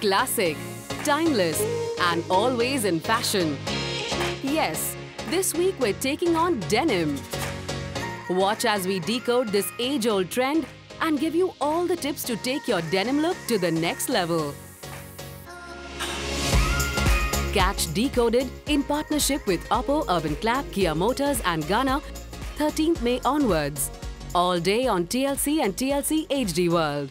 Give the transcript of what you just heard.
Classic, timeless, and always in fashion. Yes, this week we're taking on denim. Watch as we decode this age-old trend and give you all the tips to take your denim look to the next level. Catch Decoded in partnership with Oppo, Urban Clap, Kia Motors and Gaana 13th May onwards. All day on TLC and TLC HD World.